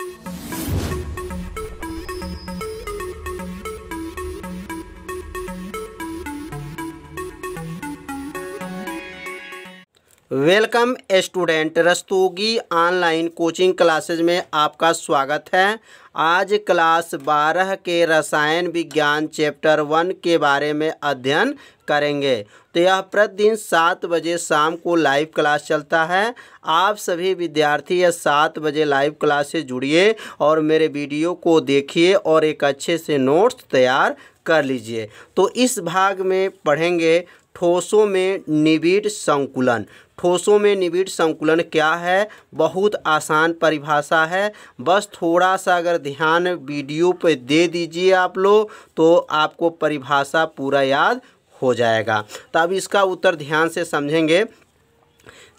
you welcome student, Rastogi online coaching classes में आपका स्वागत है। आज क्लास बारह के रसायन विज्ञान चैप्टर वन के बारे में अध्ययन करेंगे। तो यह प्रतिदिन सात बजे शाम को लाइव क्लास चलता है। आप सभी विद्यार्थी यह सात बजे लाइव क्लास से जुड़िए और मेरे वीडियो को देखिए और एक अच्छे से नोट्स तैयार कर लीजिए। तो इस भाग में पढ़ेंगे ठोसों में निबिड़ संकुलन। ठोसों में निबिड़ संकुलन क्या है? बहुत आसान परिभाषा है। बस थोड़ा सा अगर ध्यान वीडियो पर दे दीजिए आप लोग तो आपको परिभाषा पूरा याद हो जाएगा। तो अब इसका उत्तर ध्यान से समझेंगे।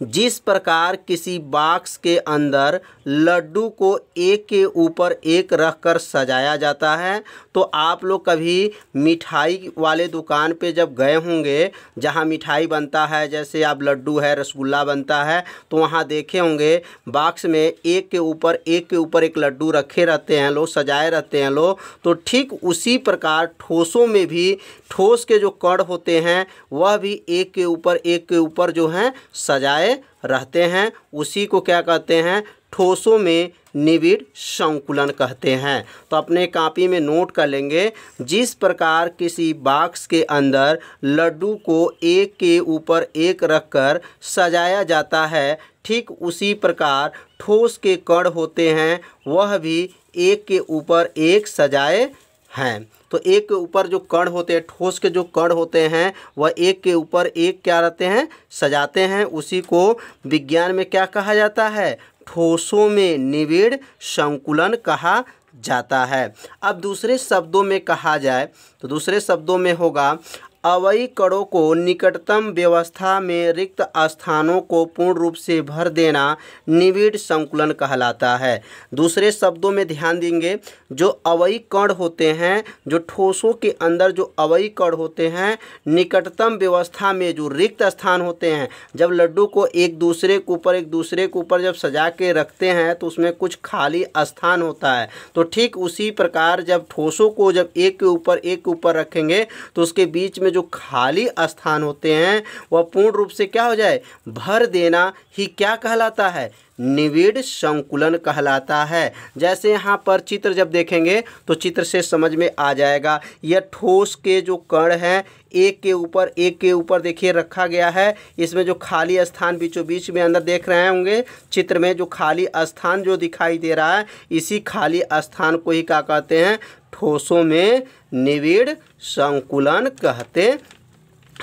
जिस प्रकार किसी बॉक्स के अंदर लड्डू को एक के ऊपर एक रख कर सजाया जाता है तो आप लोग कभी मिठाई वाले दुकान पे जब गए होंगे, जहाँ मिठाई बनता है, जैसे आप लड्डू है, रसगुल्ला बनता है तो वहाँ देखे होंगे, बॉक्स में एक के ऊपर, एक के ऊपर एक लड्डू रखे रहते हैं लोग सजाए रहते हैं लोग तो ठीक उसी प्रकार ठोसों में भी ठोस के जो कण होते हैं, वह भी एक के ऊपर, एक के ऊपर जो हैं, सजाए रहते हैं, उसी को क्या कहते हैं? ठोसों में निविड़ संकुलन कहते हैं। तो अपने कापी में नोट कर लेंगे, जिस प्रकार किसी बॉक्स के अंदर लड्डू को एक के ऊपर एक रखकर सजाया जाता है, ठीक उसी प्रकार ठोस के कण होते हैं, वह भी एक के ऊपर एक सजाए हैं। तो एक के ऊपर जो कण होते हैं, ठोस के जो कण होते हैं, वह एक के ऊपर एक क्या रहते हैं? सजाते हैं। उसी को विज्ञान में क्या कहा जाता है? ठोसों में निविड़ संकुलन कहा जाता है। अब दूसरे शब्दों में कहा जाए तो दूसरे शब्दों में होगा अवयी कणों को निकटतम व्यवस्था में रिक्त स्थानों को पूर्ण रूप से भर देना निविड़ संकुलन कहलाता है। दूसरे शब्दों में ध्यान देंगे, जो अवयी कण होते हैं, जो ठोसों के अंदर जो अवयी कण होते हैं, निकटतम व्यवस्था में जो रिक्त स्थान होते हैं, जब लड्डू को एक दूसरे के ऊपर, एक दूसरे के ऊपर जब सजा के रखते हैं तो उसमें कुछ खाली स्थान होता है। तो ठीक उसी प्रकार जब ठोसों को जब एक के ऊपर, एक के ऊपर रखेंगे तो उसके बीच में में जो खाली स्थान होते हैं, वह पूर्ण रूप से क्या हो जाए? भर देना ही क्या कहलाता है? निविड़ संकुलन कहलाता है। जैसे यहाँ पर चित्र जब देखेंगे तो चित्र से समझ में आ जाएगा, यह ठोस के जो कण हैं, एक के ऊपर, एक के ऊपर देखिए रखा गया है। इसमें जो खाली स्थान बीचों बीच में अंदर देख रहे होंगे, चित्र में जो खाली स्थान जो दिखाई दे रहा है, इसी खाली स्थान को ही क्या कहते हैं? ठोसों में निविड़ संकुलन कहते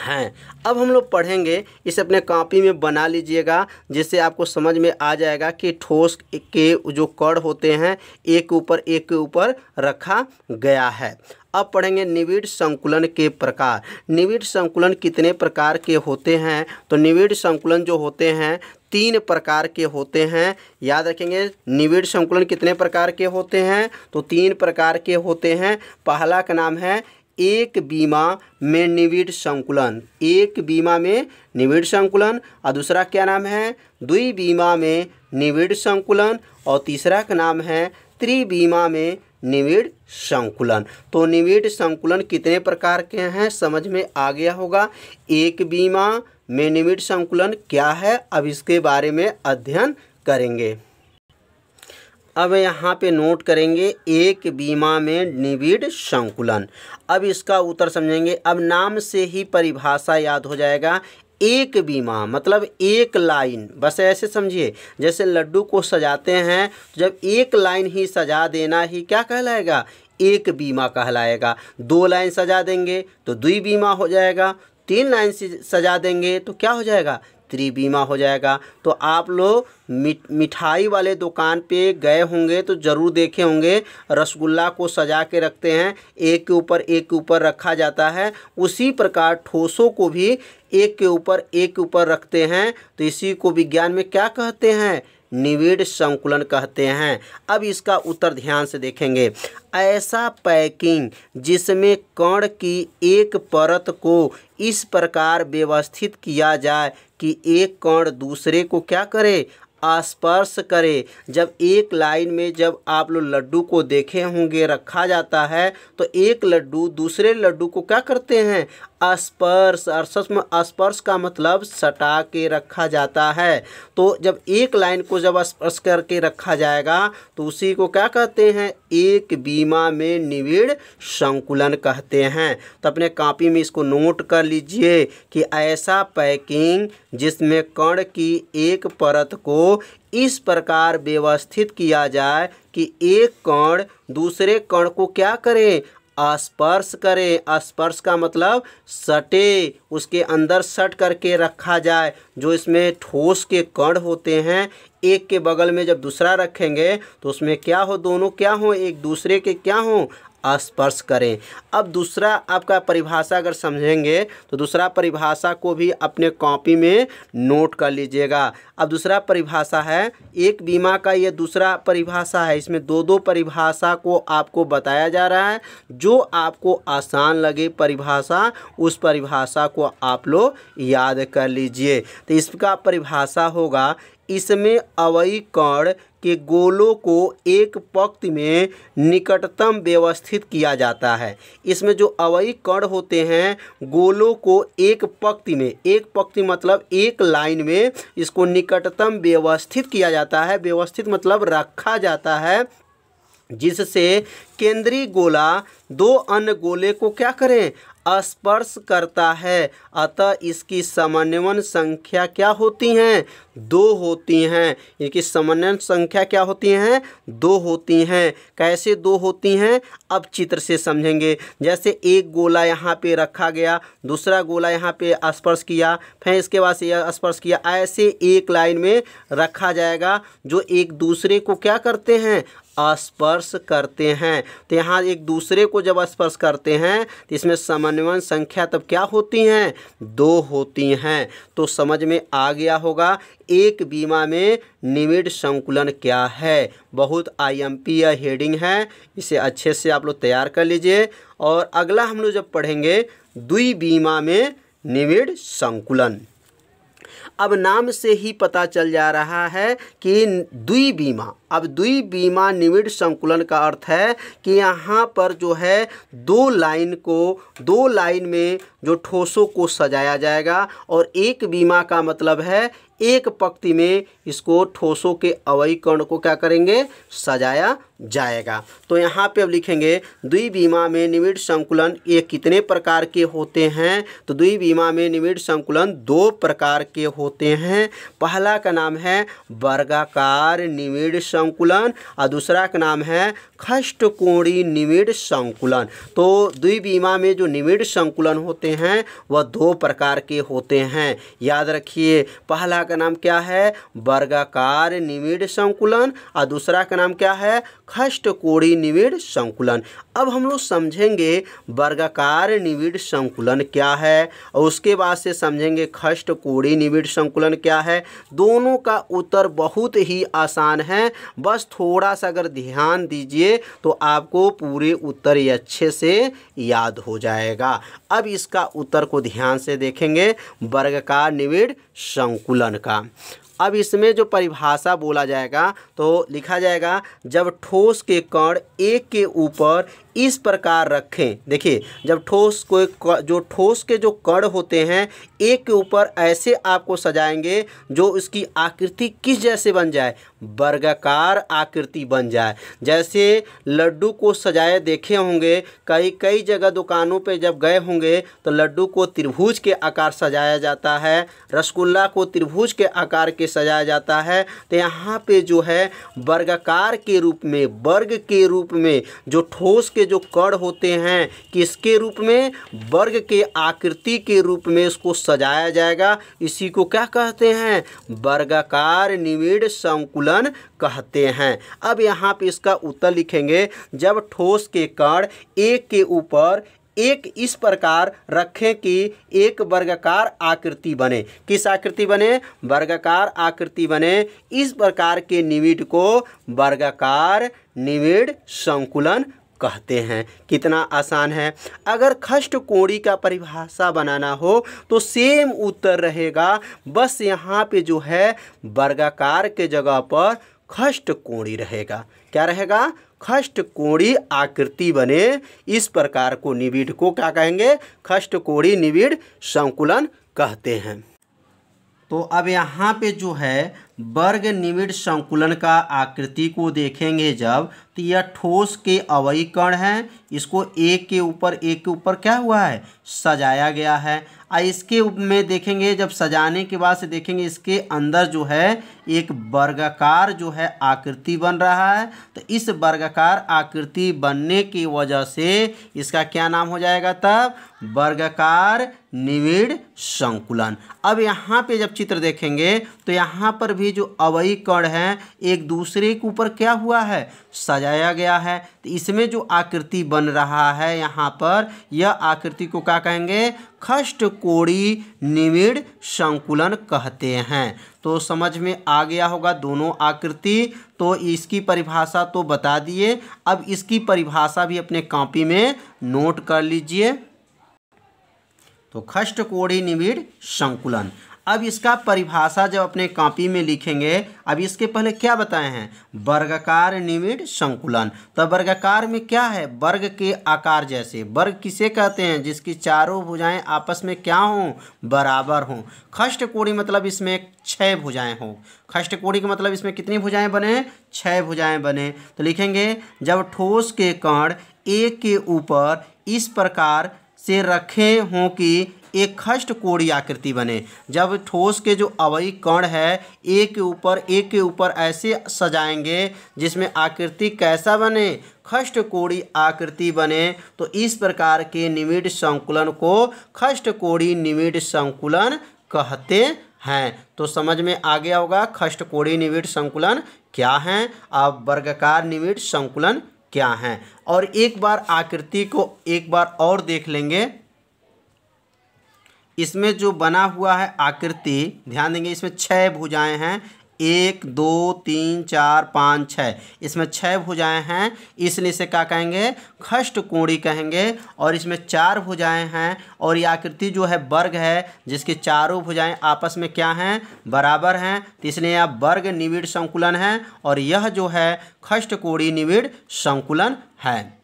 हैं। अब हम लोग पढ़ेंगे, इसे अपने कॉपी में बना लीजिएगा, जिससे आपको समझ में आ जाएगा कि ठोस के जो कड़ होते हैं, एक ऊपर, एक के ऊपर रखा गया है। अब पढ़ेंगे निविड़ संकुलन के प्रकार। निविड़ संकुलन कितने प्रकार के होते हैं? तो निविड़ संकुलन जो होते हैं, तीन प्रकार के होते हैं। याद रखेंगे, निविड़ संकुलन कितने प्रकार के होते हैं? तो तीन प्रकार के होते हैं। पहला का नाम है एक बीमा में निविड़ संकुलन। एक बीमा में निविड़ संकुलन, और दूसरा क्या नाम है? द्वि बीमा में निविड़ संकुलन, और तीसरा का नाम है त्रिबीमा में निविड़ संकुलन। तो निविड़ संकुलन कितने प्रकार के हैं, समझ में आ गया होगा। एक बीमा में निविड़ संकुलन क्या है, अब इसके बारे में अध्ययन करेंगे। अब यहाँ पे नोट करेंगे एक बीमा में निविड़ संकुलन। अब इसका उत्तर समझेंगे। अब नाम से ही परिभाषा याद हो जाएगा। एक बीमा मतलब एक लाइन। बस ऐसे समझिए। जैसे लड्डू को सजाते हैं जब एक लाइन ही सजा देना ही क्या कहलाएगा? एक बीमा कहलाएगा। दो लाइन सजा देंगे तो दुई बीमा हो जाएगा। तीन लाइन सजा देंगे तो क्या हो जाएगा? त्रिबीमा हो जाएगा। तो आप लोग मिठाई वाले दुकान पे गए होंगे तो ज़रूर देखे होंगे। रसगुल्ला को सजा के रखते हैं। एक के ऊपर, एक के ऊपर रखा जाता है। उसी प्रकार ठोसों को भी एक के ऊपर, एक के ऊपर रखते हैं। तो इसी को विज्ञान में क्या कहते हैं? निविड़ संकुलन कहते हैं। अब इसका उत्तर ध्यान से देखेंगे। ऐसा पैकिंग जिसमें कण की एक परत को इस प्रकार व्यवस्थित किया जाए कि एक कण दूसरे को क्या करे? स्पर्श करे। जब एक लाइन में जब आप लोग लड्डू को देखे होंगे, रखा जाता है तो एक लड्डू दूसरे लड्डू को क्या करते हैं? स्पर्श स्पर्श में स्पर्श का मतलब सटा के रखा जाता है। तो जब एक लाइन को जब स्पर्श करके रखा जाएगा तो उसी को क्या कहते हैं? एक बीमा में निविड़ संकुलन कहते हैं। तो अपने कॉपी में इसको नोट कर लीजिए कि ऐसा पैकिंग जिसमें कण की एक परत को इस प्रकार व्यवस्थित किया जाए कि एक कण दूसरे कण को क्या करे? स्पर्श करें। स्पर्श का मतलब सटे, उसके अंदर सट करके रखा जाए। जो इसमें ठोस के कण होते हैं, एक के बगल में जब दूसरा रखेंगे तो उसमें क्या हो? दोनों क्या हो? एक दूसरे के क्या हो? स्पर्श करें। अब दूसरा आपका परिभाषा अगर समझेंगे तो दूसरा परिभाषा को भी अपने कॉपी में नोट कर लीजिएगा। अब दूसरा परिभाषा है, एक बीमा का ये दूसरा परिभाषा है। इसमें दो दो परिभाषा को आपको बताया जा रहा है। जो आपको आसान लगे परिभाषा, उस परिभाषा को आप लोग याद कर लीजिए। तो इसका परिभाषा होगा इसमें अवयी कण के गोलों को एक पंक्ति में निकटतम व्यवस्थित किया जाता है। इसमें जो अवयी कण होते हैं, गोलों को एक पंक्ति में, एक पंक्ति मतलब एक लाइन में इसको निकटतम व्यवस्थित किया जाता है। व्यवस्थित मतलब रखा जाता है, जिससे केंद्रीय गोला दो अन्य गोले को क्या करें? स्पर्श करता है। अतः इसकी समन्वयन संख्या क्या होती हैं? दो होती हैं। इनकी समन्वयन संख्या क्या होती हैं? दो होती हैं। कैसे दो होती हैं? अब चित्र से समझेंगे। जैसे एक गोला यहाँ पे रखा गया, दूसरा गोला यहाँ पे स्पर्श किया, फिर इसके बाद से स्पर्श किया। ऐसे एक लाइन में रखा जाएगा, जो एक दूसरे को क्या करते हैं? स्पर्श करते हैं। तो यहाँ एक दूसरे को जब स्पर्श करते हैं तो इसमें समन्वय संख्या तब क्या होती हैं? दो होती हैं। तो समझ में आ गया होगा, एक बीमा में निविड संकुलन क्या है? बहुत आईएमपी या हेडिंग है, इसे अच्छे से आप लोग तैयार कर लीजिए। और अगला हम लोग जब पढ़ेंगे, द्वि बीमा में निविड संकुलन। अब नाम से ही पता चल जा रहा है कि द्वि बीमा अब द्वि बीमा निविड संकुलन का अर्थ है कि यहाँ पर जो है दो लाइन को, दो लाइन में जो ठोसों को सजाया जाएगा और एक बीमा का मतलब है एक पंक्ति में इसको ठोसों के अवयी कर्ण को क्या करेंगे? सजाया जाएगा। तो यहाँ पे अब लिखेंगे, द्वि बीमा में निविड संकुलन ये कितने प्रकार के होते हैं? तो द्वि बीमा में निविड संकुलन दो प्रकार के होते हैं। पहला का नाम है वर्गाकार निविड संकुलन, और दूसरा का नाम है खष्टकोणी निविड संकुलन। तो द्विबीमा में जो निविड संकुलन होते हैं, वह दो प्रकार के होते हैं। याद रखिए, पहला का नाम क्या है? वर्गाकार निविड संकुलन, और दूसरा का नाम क्या है? खष्ट कोड़ी निविड संकुलन। अब हम लोग समझेंगे वर्गाकार निविड संकुलन क्या है, और उसके बाद से समझेंगे खष्ट कोड़ी निविड संकुलन क्या है। दोनों का उत्तर बहुत ही आसान है। बस थोड़ा सा अगर ध्यान दीजिए तो आपको पूरे उत्तर ये अच्छे से याद हो जाएगा। अब इसका उत्तर को ध्यान से देखेंगे, वर्ग का निविड संकुलन का। अब इसमें जो परिभाषा बोला जाएगा तो लिखा जाएगा, जब ठोस के कण एक के ऊपर इस प्रकार रखें। देखिए, जब ठोस को, जो ठोस के जो कण होते हैं, एक के ऊपर ऐसे आपको सजाएँगे जो उसकी आकृति किस जैसे बन जाए। वर्गाकार आकृति बन जाए। जैसे लड्डू को सजाए देखे होंगे, कई कई जगह दुकानों पे जब गए होंगे तो लड्डू को त्रिभुज के आकार सजाया जाता है, रसगुल्ला को त्रिभुज के आकार के सजाया जाता है। तो यहाँ पे जो है, वर्गाकार के रूप में, वर्ग के रूप में जो ठोस के जो कण होते हैं, किसके रूप में? वर्ग के आकृति के रूप में इसको सजाया जाएगा। इसी को क्या कहते हैं? वर्गाकार निविड़ संकुलन कहते हैं। अब यहाँ पे इसका उत्तर लिखेंगे। जब ठोस के कण एक के ऊपर एक इस प्रकार रखें कि एक वर्गाकार आकृति बने। किस आकृति बने? वर्गाकार आकृति बने। इस प्रकार के निविड को वर्गाकार निविड संकुलन कहते हैं, कितना आसान है। अगर खष्ट कोड़ी का परिभाषा बनाना हो तो सेम उत्तर रहेगा, बस यहाँ पे जो है, वर्गाकार के जगह पर खष्ट कोड़ी रहेगा। क्या रहेगा? खष्ट कोड़ी आकृति बने, इस प्रकार को निविड़ को क्या कहेंगे? खष्ट कोड़ी निविड़ संकुलन कहते हैं। तो अब यहाँ पे जो है, वर्ग निविड़ संकुलन का आकृति को देखेंगे जब तो यह ठोस के अवयी कण है, इसको एक के ऊपर, एक के ऊपर क्या हुआ है? सजाया गया है। आ इसके में देखेंगे, जब सजाने के बाद से देखेंगे, इसके अंदर जो है, एक वर्गाकार जो है आकृति बन रहा है। तो इस वर्गाकार आकृति बनने की वजह से इसका क्या नाम हो जाएगा तब? वर्गाकार निविड़ संकुलन। अब यहाँ पे जब चित्र देखेंगे तो यहाँ पर भी जो अवयी कण है, एक दूसरे के ऊपर क्या हुआ है? सजाया गया है। तो इसमें जो आकृति बन रहा है यहाँ पर, यह आकृति को क्या कहेंगे? खष्ट कोड़ी निविड़ संकुलन कहते हैं। तो समझ में आ गया होगा दोनों आकृति। तो इसकी परिभाषा तो बता दिए। अब इसकी परिभाषा भी अपने कॉपी में नोट कर लीजिए। तो खष्ट कोड़ी निविड़ संकुलन। अब इसका परिभाषा जब अपने कॉपी में लिखेंगे, अब इसके पहले क्या बताए हैं? वर्गाकार निविड़ संकुलन। तो वर्गाकार में क्या है? वर्ग के आकार जैसे। वर्ग किसे कहते हैं? जिसकी चारों भुजाएँ आपस में क्या हों? बराबर हों। खष्ट कोड़ी मतलब इसमें छः भुजाएँ हों। खष्ट कोड़ी का मतलब इसमें कितनी भुजाएँ बने? छः भुजाएँ बने। तो लिखेंगे, जब ठोस के कण एक के ऊपर इस प्रकार से रखे हों कि एक खष्ट कोड़ी आकृति बने। जब ठोस के जो अवयी कण है, एक के ऊपर, एक के ऊपर ऐसे सजाएँगे, जिसमें आकृति कैसा बने, खष्ट कोड़ी आकृति बने तो इस प्रकार के निविड संकुलन को खष्ट कोड़ी निविड संकुलन कहते हैं। तो समझ में आ गया होगा खष्ट कोड़ी निविड संकुलन क्या है? अब वर्गकार निविड संकुलन क्या हैं? और एक बार आकृति को एक बार और देख लेंगे। इसमें जो बना हुआ है आकृति, ध्यान देंगे, इसमें छह भुजाएँ हैं। एक, दो, तीन, चार, पाँच, छः। इसमें छः भुजाएँ हैं। इसलिए इसे क्या कहेंगे? खष्ट कोड़ी कहेंगे। और इसमें चार भुजाएँ हैं। और ये आकृति जो है वर्ग है, जिसकी चारों भुजाएँ आपस में क्या हैं? बराबर हैं। तो इसलिए यह वर्ग निविड़ संकुलन है और यह जो है खष्ट कोड़ी निविड़ संकुलन है।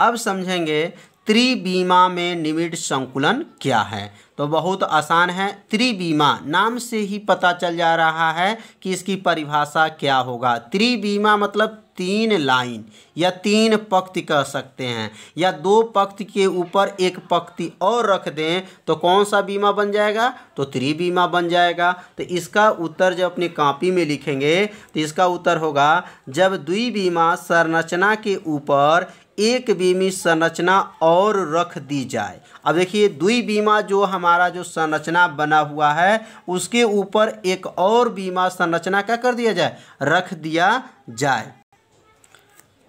अब समझेंगे त्रिबीमा में निविड संकुलन क्या है? तो बहुत आसान है, त्रिबीमा नाम से ही पता चल जा रहा है कि इसकी परिभाषा क्या होगा। त्रिबीमा मतलब तीन लाइन या तीन पंक्ति कह सकते हैं, या दो पंक्ति के ऊपर एक पंक्ति और रख दें तो कौन सा बीमा बन जाएगा? तो त्रिबीमा बन जाएगा। तो इसका उत्तर जब अपनी कॉपी में लिखेंगे तो इसका उत्तर होगा, जब द्विबीमा संरचना के ऊपर एक बीमी संरचना और रख दी जाए। अब देखिए, दुई बीमा जो हमारा जो संरचना बना हुआ है, उसके ऊपर एक और बीमा संरचना क्या कर दिया जाए? रख दिया जाए।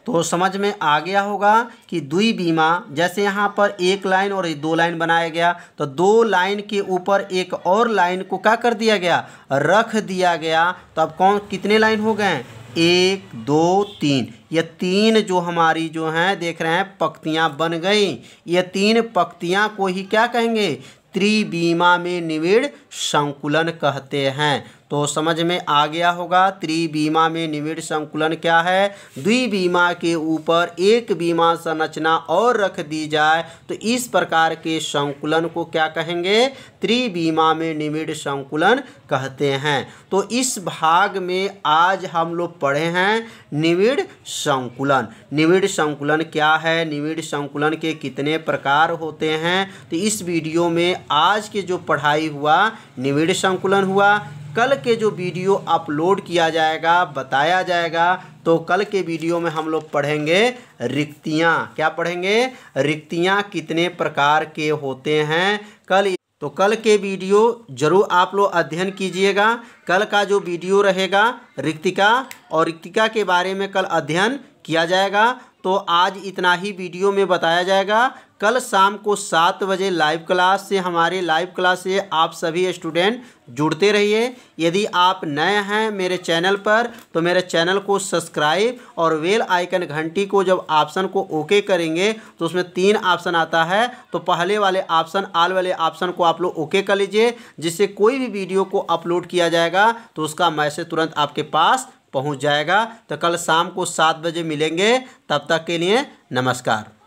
तो समझ में आ गया होगा कि दुई बीमा, जैसे यहाँ पर एक लाइन और दो लाइन बनाया गया तो दो लाइन के ऊपर एक और लाइन को क्या कर दिया गया? रख दिया गया। तो अब कौन, कितने लाइन हो गए एक, दो, तीन। ये तीन जो हमारी जो हैं, देख रहे हैं, पक्तियाँ बन गई। ये तीन पक्तियाँ को ही क्या कहेंगे? त्रिबीमा में निविड़ संकुलन कहते हैं। तो समझ में आ गया होगा, त्रिबीमा में निविड़ संकुलन क्या है? द्विबीमा के ऊपर एक बीमा संरचना और रख दी जाए तो इस प्रकार के संकुलन को क्या कहेंगे? त्रिबीमा में निविड़ संकुलन कहते हैं। तो इस भाग में आज हम लोग पढ़े हैं निविड़ संकुलन। निविड़ संकुलन क्या है? निविड़ संकुलन के कितने प्रकार होते हैं? तो इस वीडियो में आज के जो पढ़ाई हुआ, निविड़ संकुलन हुआ कल के जो वीडियो अपलोड किया जाएगा, बताया जाएगा तो कल के वीडियो में हम लोग पढ़ेंगे रिक्तियाँ। क्या पढ़ेंगे? रिक्तियाँ कितने प्रकार के होते हैं? कल तो कल के वीडियो ज़रूर आप लोग अध्ययन कीजिएगा। कल का जो वीडियो रहेगा रिक्तिका, और रिक्तिका के बारे में कल अध्ययन किया जाएगा। तो आज इतना ही वीडियो में बताया जाएगा। कल शाम को सात बजे लाइव क्लास से हमारे लाइव क्लास से आप सभी स्टूडेंट जुड़ते रहिए। यदि आप नए हैं मेरे चैनल पर तो मेरे चैनल को सब्सक्राइब और वेल आइकन घंटी को जब ऑप्शन को ओके करेंगे तो उसमें तीन ऑप्शन आता है। तो पहले वाले ऑप्शन आल वाले ऑप्शन को आप लोग ओके कर लीजिए, जिससे कोई भी वीडियो को अपलोड किया जाएगा तो उसका मैसेज तुरंत आपके पास पहुँच जाएगा। तो कल शाम को सात बजे मिलेंगे। तब तक के लिए नमस्कार।